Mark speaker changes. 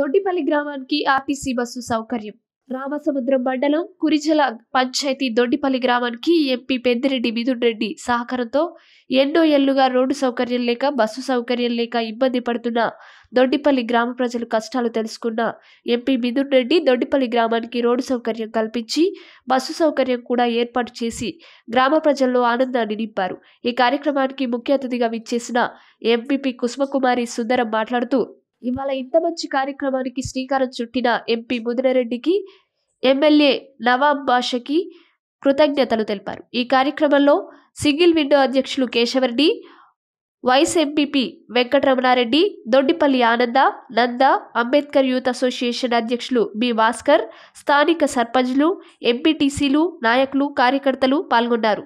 Speaker 1: దొడ్డిపల్లి గ్రామానికి RTC bus సౌకర్యం. రామసముద్రం మండలం కురిజల పంచాయతీ దొడ్డిపల్లి గ్రామానికి ఎంపీ పెద్దిరెడ్డి మిథున్ రెడ్డి సహకారంతో ఎన్నో ఏళ్ళుగా రోడ్డు సౌకర్యం లేక బస్సు సౌకర్యం లేక ఇబ్బంది పడుతున్న దొడ్డిపల్లి గ్రామ ప్రజలు కష్టాలు తెలుసుకున్న ఎంపీ మిథున్ రెడ్డి దొడ్డిపల్లి గ్రామానికి రోడ్డు సౌకర్యం కల్పించి బస్సు సౌకర్యం కూడా ఏర్పాటు చేసి గ్రామ ప్రజల్లో ఆనందాన్ని నింపారు. ఈ కార్యక్రమానికి ముఖ్య అతిథిగా విచ్చేసిన ఎంపీపీ కుసుమకుమారి సుందరం మాట్లాడుతూ ఇవాళ ఇంత మంచి కార్యక్రమానికి శ్రీకారం చుట్టిన ఎంపీ ముదిరెడ్డికి ఎమ్మెల్యే నవాబ్ బాషకి కృతజ్ఞతలు తెలిపారు. ఈ కార్యక్రమంలో సింగిల్ విండో అధ్యక్షులు Keshavareddy vice MPP Venkataramanareddy Doddipalli Ananda Nanda Ambedkar youth association అధ్యక్షులు బి భాస్కర్ స్థానిక సర్పంచ్లు ఎంపీటీసీలు నాయకులు కార్యకర్తలు పాల్గొన్నారు.